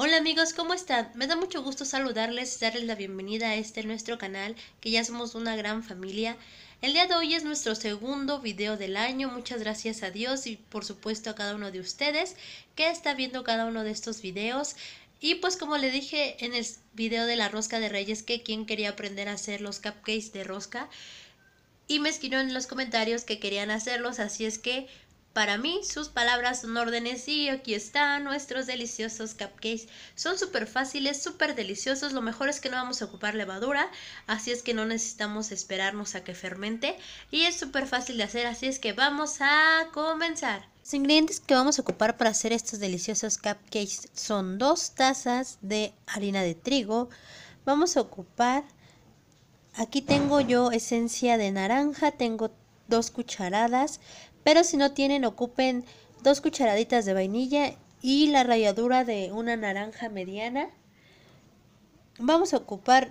Hola amigos, ¿cómo están? Me da mucho gusto saludarles y darles la bienvenida a este nuestro canal, que ya somos una gran familia. El día de hoy es nuestro segundo video del año, muchas gracias a Dios y por supuesto a cada uno de ustedes que está viendo cada uno de estos videos. Y pues como le dije en el video de la rosca de reyes que quien quería aprender a hacer los cupcakes de rosca y me escribieron en los comentarios que querían hacerlos, así es que para mí, sus palabras son órdenes y aquí están nuestros deliciosos cupcakes. Son súper fáciles, súper deliciosos. Lo mejor es que no vamos a ocupar levadura, así es que no necesitamos esperarnos a que fermente. Y es súper fácil de hacer, así es que vamos a comenzar. Los ingredientes que vamos a ocupar para hacer estos deliciosos cupcakes son dos tazas de harina de trigo. Vamos a ocupar, aquí tengo yo esencia de naranja, tengo dos cucharadas, pero si no tienen, ocupen dos cucharaditas de vainilla y la ralladura de una naranja mediana. Vamos a ocupar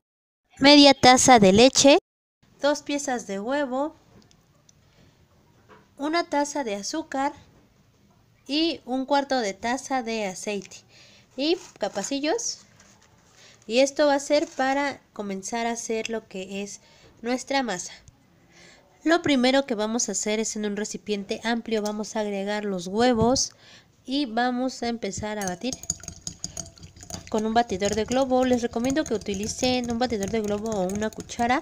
media taza de leche, dos piezas de huevo, una taza de azúcar y un cuarto de taza de aceite y capacillos. Y esto va a ser para comenzar a hacer lo que es nuestra masa. Lo primero que vamos a hacer es en un recipiente amplio vamos a agregar los huevos y vamos a empezar a batir con un batidor de globo. Les recomiendo que utilicen un batidor de globo o una cuchara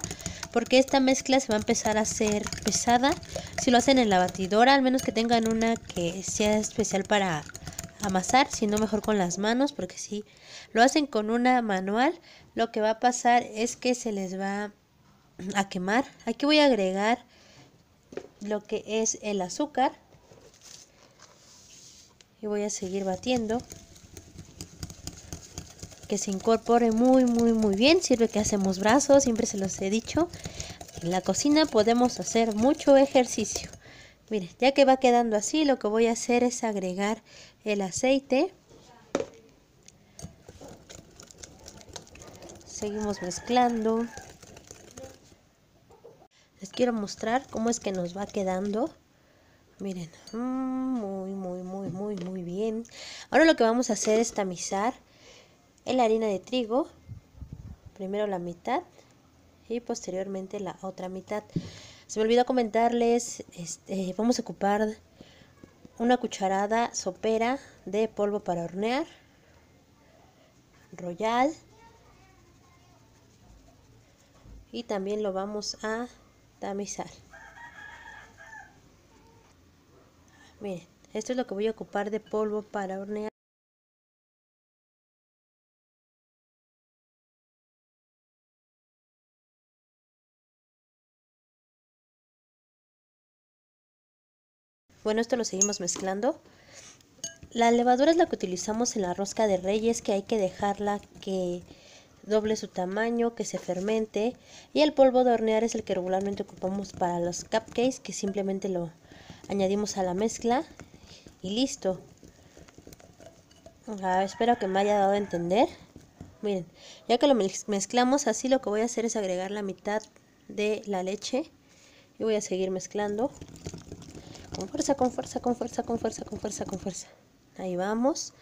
porque esta mezcla se va a empezar a hacer pesada. Si lo hacen en la batidora, al menos que tengan una que sea especial para amasar, si no mejor con las manos, porque si lo hacen con una manual, lo que va a pasar es que se les va a quemar. Aquí voy a agregar lo que es el azúcar. Y voy a seguir batiendo. Que se incorpore muy muy muy bien. Sirve que hacemos brazos siempre se los he dicho. En la cocina podemos hacer mucho ejercicio. Miren ya que va quedando así lo que voy a hacer es agregar el aceite. Seguimos mezclando les quiero mostrar cómo es que nos va quedando. Miren, mm, muy, muy, muy, muy, muy bien. Ahora lo que vamos a hacer es tamizar la harina de trigo. Primero la mitad y posteriormente la otra mitad. Se me olvidó comentarles, este, vamos a ocupar una cucharada sopera de polvo para hornear, royal y también lo vamos a tamizar. Miren, esto es lo que voy a ocupar de polvo para hornear. Bueno, esto lo seguimos mezclando. La levadura es la que utilizamos en la rosca de reyes, que hay que dejarla que doble su tamaño, que se fermente. Y el polvo de hornear es el que regularmente ocupamos para los cupcakes, que simplemente lo añadimos a la mezcla y listo. Ah, espero que me haya dado a entender. Miren, ya que lo mezclamos así, lo que voy a hacer es agregar la mitad de la leche. Y voy a seguir mezclando. Con fuerza, con fuerza, con fuerza, con fuerza, con fuerza, con fuerza. Ahí vamos.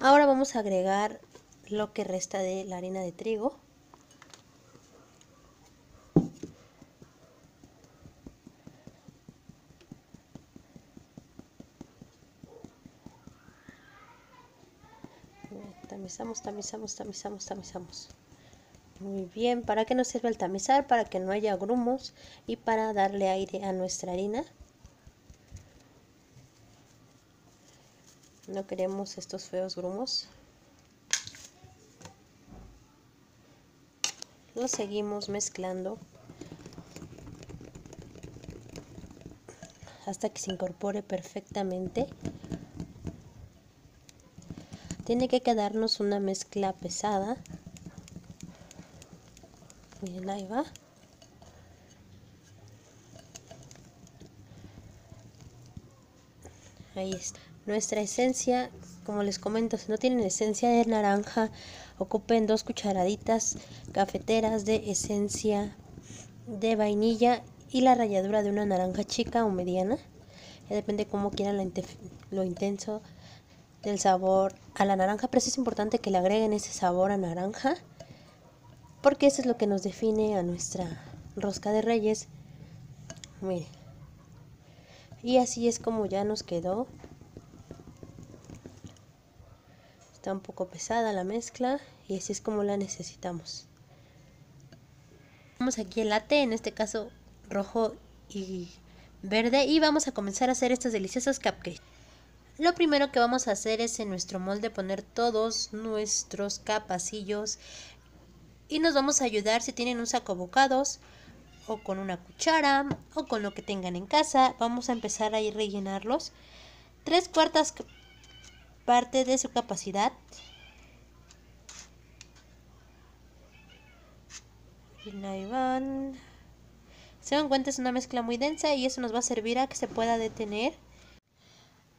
Ahora vamos a agregar lo que resta de la harina de trigo. Tamizamos, tamizamos, tamizamos, tamizamos. Muy bien, ¿para qué nos sirve el tamizar? Para que no haya grumos y para darle aire a nuestra harina. No queremos estos feos grumos. Lo seguimos mezclando hasta que se incorpore perfectamente. Tiene que quedarnos una mezcla pesada. Miren ahí va. Ahí está. Nuestra esencia como les comento si no tienen esencia de naranja Ocupen dos cucharaditas cafeteras de esencia de vainilla y la ralladura de una naranja chica o mediana. Ya depende cómo quieran lo intenso del sabor a la naranja, pero sí es importante que le agreguen ese sabor a naranja, porque eso es lo que nos define a nuestra rosca de reyes. Miren. Y así es como ya nos quedó. Está un poco pesada la mezcla y así es como la necesitamos. Vamos aquí el latte, en este caso rojo y verde y vamos a comenzar a hacer estos deliciosos cupcakes. Lo primero que vamos a hacer es en nuestro molde poner todos nuestros capacillos y nos vamos a ayudar si tienen un saco bocados o con una cuchara o con lo que tengan en casa. Vamos a empezar a ir rellenarlos. Tres cuartas parte de su capacidad. Se dan cuenta es una mezcla muy densa y eso nos va a servir a que se pueda detener.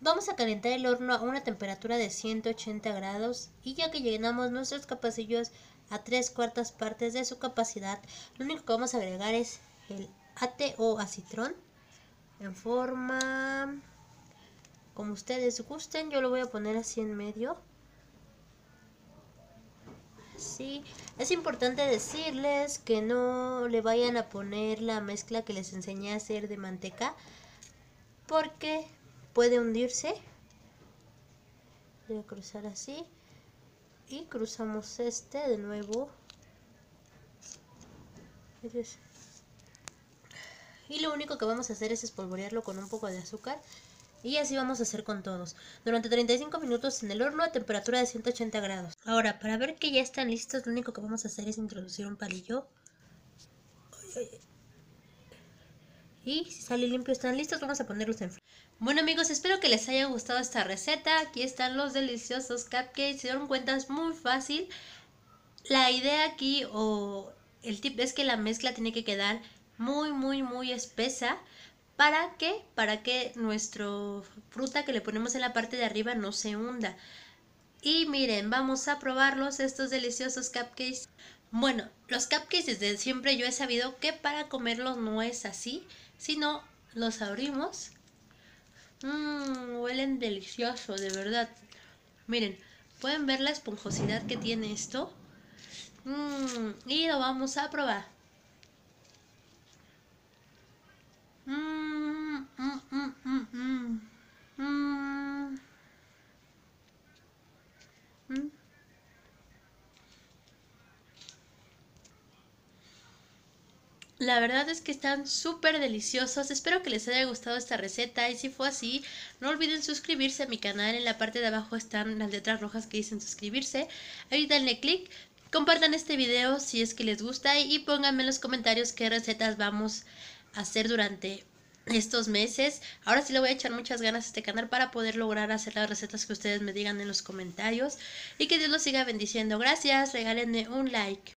Vamos a calentar el horno a una temperatura de 180 grados y ya que llenamos nuestros capacillos a tres cuartas partes de su capacidad, lo único que vamos a agregar es el ate o acitrón en forma como ustedes gusten. Yo lo voy a poner así en medio. Sí, es importante decirles que no le vayan a poner la mezcla que les enseñé a hacer de manteca porque puede hundirse voy a cruzar así y cruzamos este de nuevo y lo único que vamos a hacer es espolvorearlo con un poco de azúcar y así vamos a hacer con todos. Durante 35 minutos en el horno a temperatura de 180 grados. Ahora, para ver que ya están listos, lo único que vamos a hacer es introducir un palillo. Y si sale limpio, están listos, vamos a ponerlos en bueno amigos, espero que les haya gustado esta receta. Aquí están los deliciosos cupcakes. Se dieron cuenta, es muy fácil. La idea aquí o el tip es que la mezcla tiene que quedar muy, muy, muy espesa. ¿Para qué? Para que nuestra fruta que le ponemos en la parte de arriba no se hunda. Y miren, vamos a probarlos, estos deliciosos cupcakes. Bueno, los cupcakes desde siempre yo he sabido que para comerlos no es así, sino los abrimos Mmm, huelen delicioso, de verdad. Miren, ¿pueden ver la esponjosidad que tiene esto? Mmm, y lo vamos a probar. Mmm, mmm, mmm, mmm, mmm. Mmm. mmm. La verdad es que están súper deliciosos. Espero que les haya gustado esta receta y si fue así, no olviden suscribirse a mi canal. En la parte de abajo están las letras rojas que dicen suscribirse. Ahí denle clic. Compartan este video si es que les gusta y pónganme en los comentarios qué recetas vamos a hacer durante estos meses. Ahora sí le voy a echar muchas ganas a este canal para poder lograr hacer las recetas que ustedes me digan en los comentarios. Y que Dios los siga bendiciendo. Gracias, regálenme un like.